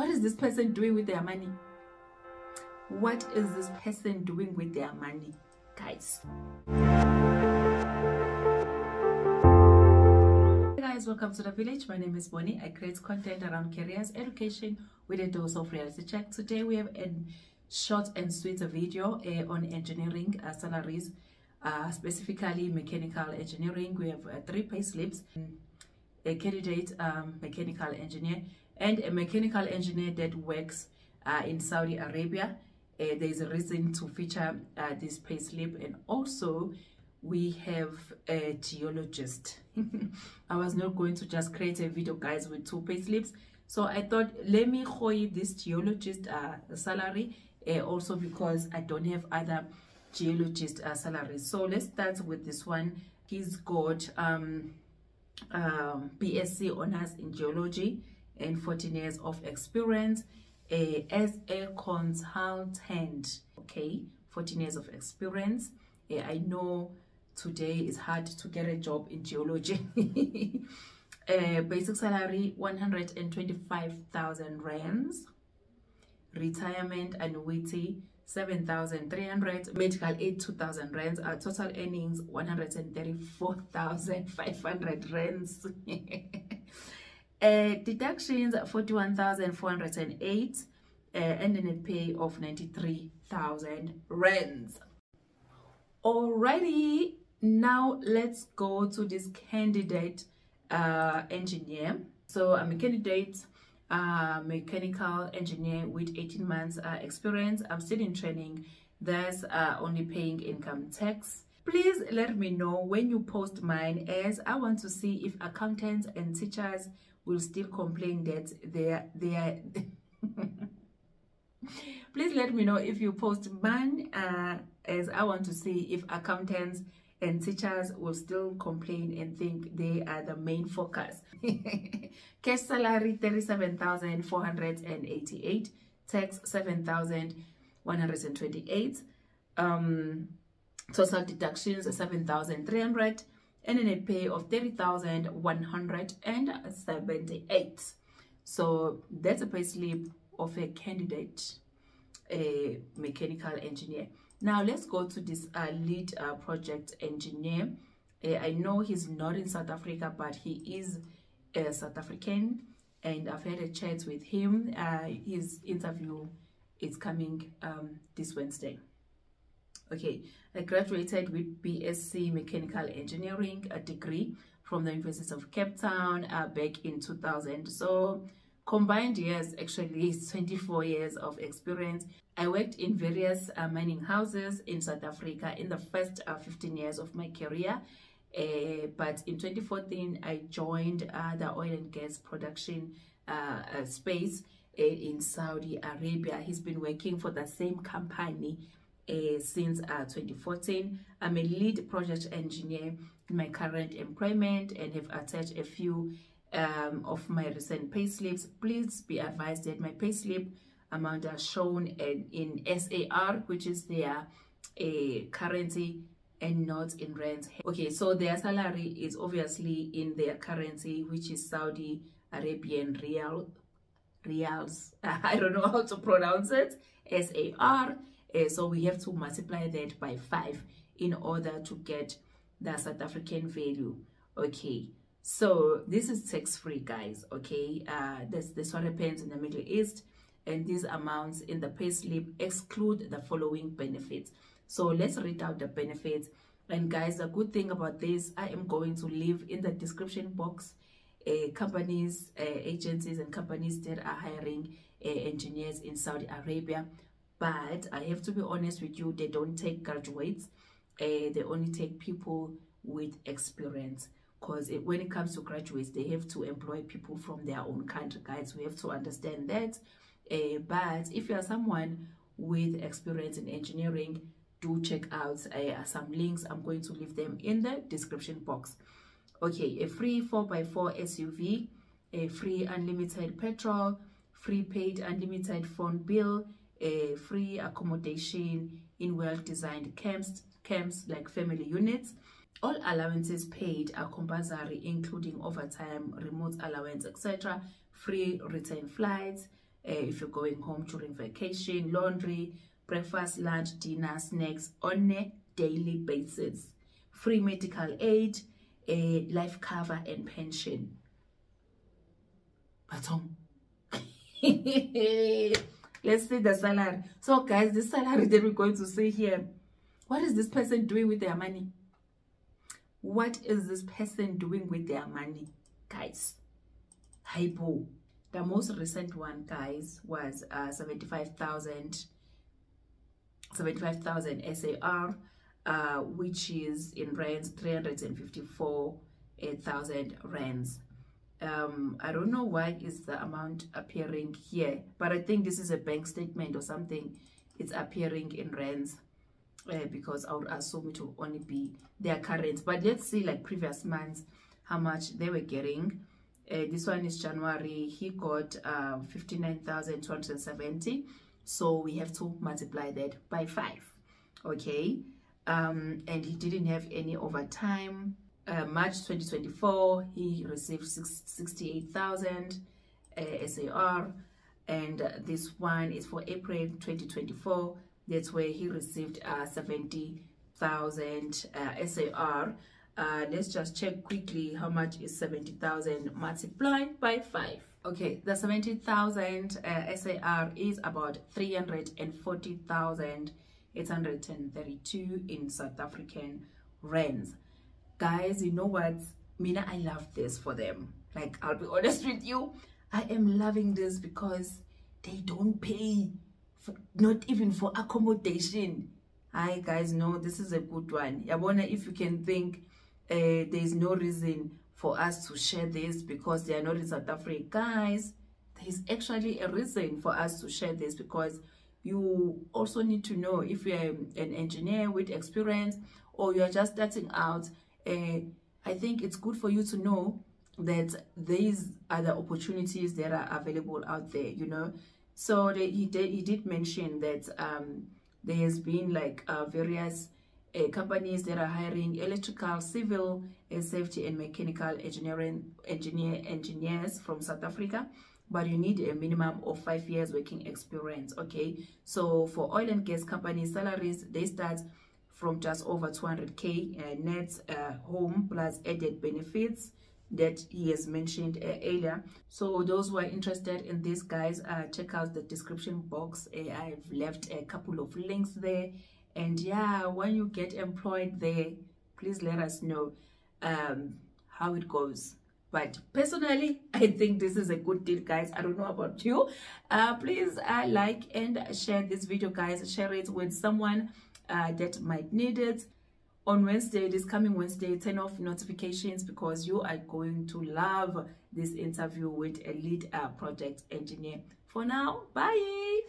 what is this person doing with their money? What is this person doing with their money guys? Hey guys welcome to the village. My name is Boni. I create content around careers education with a dose of reality check. Today we have a short and sweet video uh, on engineering uh, salaries uh, specifically mechanical engineering. We have uh, three pay slips a candidate um, mechanical engineer and a mechanical engineer that works uh, in Saudi Arabia. Uh, there's a reason to feature uh, this payslip and also we have a geologist. I was not going to just create a video guys with two payslips. So I thought let me show this geologist uh, salary uh, also because I don't have other geologist uh, salaries. So let's start with this one. He's got um, um, BSc honors in geology and 14 years of experience uh, as a consultant. Okay 14 years of experience. Uh, i know today is hard to get a job in geology. Uh, basic salary 125,000 rands. Retirement annuity 7,300 medical aid 2,000 rands. Our total earnings 134,500 rands uh, deductions 41,408 uh, and a net pay of 93,000 rands alrighty now let's go to this candidate uh, engineer so I'm a candidate uh, mechanical engineer with 18 months uh, experience. I'm still in training. That's uh, only paying income tax. Please let me know when you post mine as I want to see if accountants and teachers will still complain that they're they're please let me know if you post mine uh, as I want to see if accountants and teachers will still complain and think they are the main focus. Cash salary 37,488, tax 7,128, um, total deductions 7,300, and in a pay of 30,178. So that's a pay slip of a candidate, a mechanical engineer. Now let's go to this uh, lead uh, project engineer. Uh, I know he's not in South Africa, but he is a South African and I've had a chat with him. Uh, his interview is coming um, this Wednesday. Okay, I graduated with BSc Mechanical Engineering, a degree from the University of Cape Town uh, back in 2000. So combined years actually is 24 years of experience. I worked in various uh, mining houses in south africa in the first uh, 15 years of my career. Uh, but in 2014 i joined uh, the oil and gas production uh, space in saudi arabia. He's been working for the same company Uh, since uh, 2014 i'm a lead project engineer in my current employment and have attached a few um, of my recent payslips, please be advised that my payslip amount are shown in, in SAR, which is their a currency and not in rand. Okay, so their salary is obviously in their currency, which is Saudi Arabian real, reals. I don't know how to pronounce it. SAR. Uh, so we have to multiply that by five in order to get the South African value. Okay, so this is tax free guys okay? Uh this this what happens in the middle east and these amounts in the pay slip exclude the following benefits. So let's read out the benefits. And guys the good thing about this i am going to leave in the description box uh, companies uh, agencies and companies that are hiring uh, engineers in saudi arabia but i have to be honest with you they don't take graduates uh, they only take people with experience. Because when it comes to graduates they have to employ people from their own country guys. We have to understand that uh, but if you are someone with experience in engineering do check out uh, some links. I'm going to leave them in the description box. Okay a free 4x4 suv a free unlimited petrol free paid unlimited phone bill a free accommodation in well-designed camps camps like family units. All allowances paid are compulsory including overtime remote allowance etc free return flights if you're going home during vacation laundry breakfast lunch dinner snacks on a daily basis. Free medical aid a life cover and pension. Um let's see the salary. So guys this salary that we're going to see here what is this person doing with their money? What is this person doing with their money guys? Hypo. The most recent one guys was uh 75,000 75,000 SAR uh which is in rands 354,000 rands um i don't know why is the amount appearing here but i think this is a bank statement or something. It's appearing in rands uh, because i would assume it will only be their current. But let's see like previous months how much they were getting. Uh, this one is january. He got uh 59,270 so we have to multiply that by five okay? Um and he didn't have any overtime uh, March 2024, he received 68,000 uh, SAR. And uh, this one is for April 2024. That's where he received uh, 70,000 uh, SAR. Uh, let's just check quickly how much is 70,000 multiplied by 5. Okay, the 70,000 uh, SAR is about 340,832 in South African rands guys you know what? Mina i love this for them. Like i'll be honest with you. I am loving this because they don't pay for, not even for accommodation. Hi guys. No this is a good one. Yabona if you can think uh, there's no reason for us to share this because they are not in south africa. Guys there's actually a reason for us to share this because you also need to know if you're an engineer with experience or you're just starting out uh, I think it's good for you to know that these are the opportunities that are available out there, you know. So they, he did he did mention that um, there has been like uh, various uh, companies that are hiring electrical, civil, uh, safety, and mechanical engineering engineer engineers from South Africa. But you need a minimum of five years working experience. Okay, so for oil and gas companies, salaries they start from just over 200k uh, net uh, home plus added benefits that he has mentioned uh, earlier. So those who are interested in this guys uh, check out the description box. Uh, i've left a couple of links there. And yeah when you get employed there please let us know um, how it goes. But personally i think this is a good deal guys. I don't know about you. Uh, please uh, like and share this video guys. Share it with someone uh, that might need it on Wednesday, this coming Wednesday, turn off notifications because you are going to love this interview with a lead uh, project engineer. For now, bye!